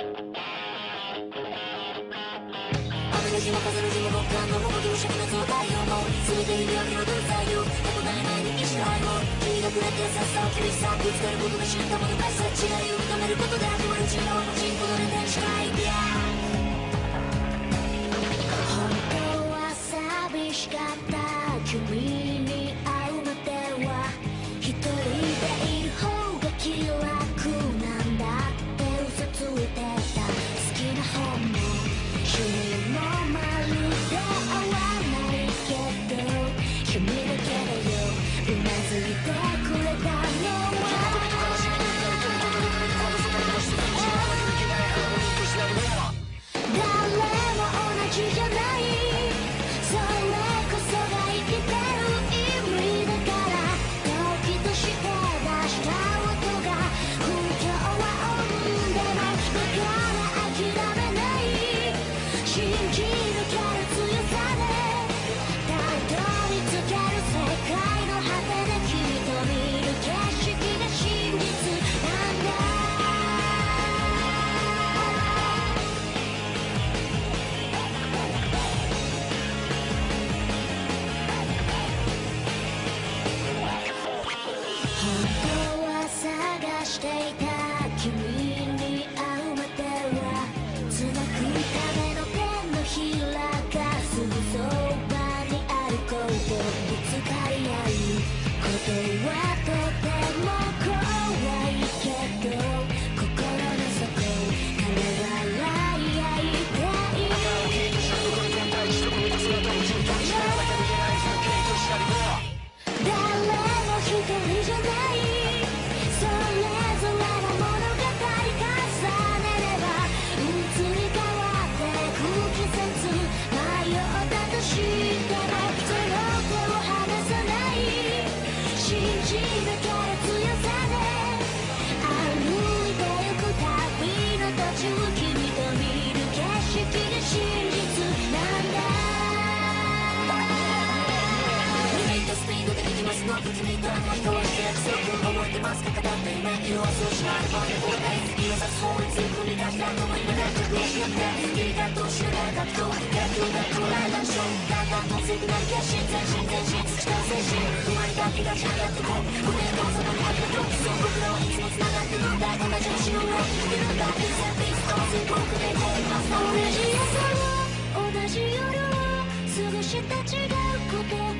雨の日も風の日も僕らの動きも灼熱の太陽も全て意味を彩る材料へこたえないに意志の愛も君がくれて優しさを厳しさぶつかることで知ったものらしさ違いを認めることで始まる自動の進歩の連帯しかない本当は寂しかった君君とあの人は約束覚えてますか語って夢色あせをしないバケフォーダイズ色さす法律踏み出したとも今納得をしなくていい葛藤しながら格闘野球が来ないランションだんだんと強くなる決心全身全身培う精神生まれた気がしなやってこうごめんとそこにあるよそう僕らはいつも繋がってるんだ同じ星の上にいるんだ Peace and peace 合わせ僕でこうます同じ朝を同じ夜を過ごした違うこと。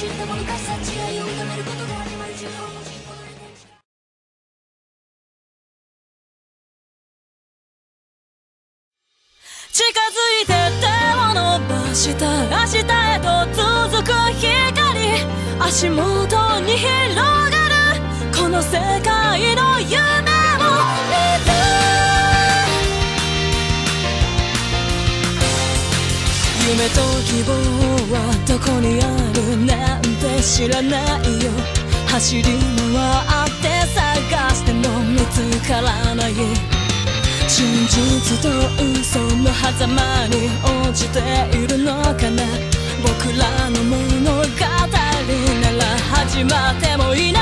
知ったものかしさ違いを認めることで始まる自分の進歩の連帯近づいて手を伸ばした。明日へと続く光。足元に広がる。この世界の夢を見て夢と希望はどこにあるなんて知らないよ。走り回って探しても見つからない。真実と嘘の狭間に落ちているのかな。僕らの物語なら始まってもいない。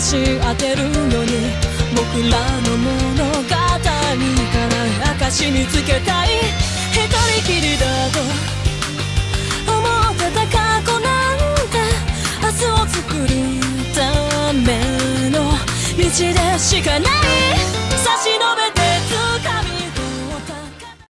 し当てるように僕らの物語から証につけたい。一人きりだと思ってた過去なんて明日を作るための道でしかない。